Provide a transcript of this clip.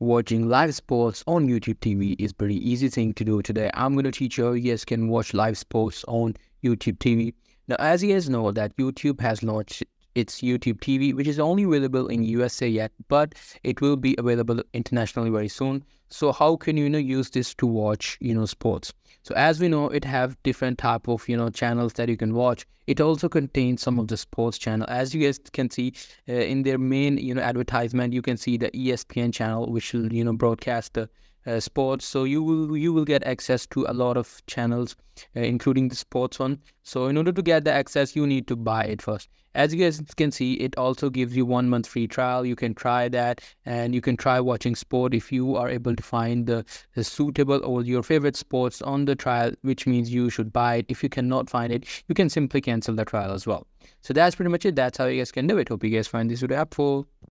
watching live sports on YouTube TV is pretty easy thing to do today. I'm going to teach you how you guys can watch live sports on YouTube TV. Now, as you guys know that YouTube has launched its YouTube TV, which is only available in USA yet, but it will be available internationally very soon. So how can you, you know, use this to watch, you know, sports? So as we know, it have different type of, you know, channels that you can watch. It also contains some of the sports channel. As you guys can see uh, in their main, you know, advertisement, you can see the ESPN channel, which will, you know, broadcast the uh, sports. So you will you will get access to a lot of channels uh, including the sports one. So in order to get the access you need to buy it first. As you guys can see it also gives you one month free trial. You can try that and you can try watching sport if you are able to find the, the suitable or your favorite sports on the trial which means you should buy it. If you cannot find it you can simply cancel the trial as well. So that's pretty much it. That's how you guys can do it. Hope you guys find this video helpful